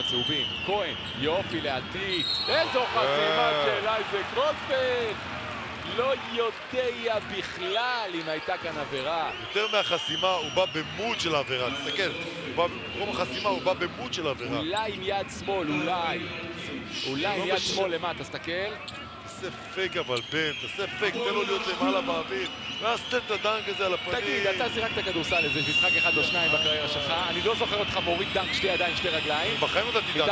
הצהובים. כהן, יופי לעתיד. איזו חסימה של אייזק רוזפלט! לא יודע בכלל אם הייתה כאן עבירה. יותר מהחסימה, הוא בא ב mode של העבירה. תסתכל, במקום החסימה הוא בא ב mode של העבירה. אולי עם יד שמאל, אולי. אולי עם לא יד משנה. שמאל למטה, תסתכל. תעשה פייק אבל, בן, תעשה פייק, תן לו להיות למעלה באוויר. ואז תן את הדנק הזה על הפנים. תגיד, אתה שיחקת כדורסל איזה משחק אחד או שניים בקריירה שלך, אני לא זוכר אותך מוריד דנק שתי ידיים, שתי רגליים. בחיים לא נתתי דנק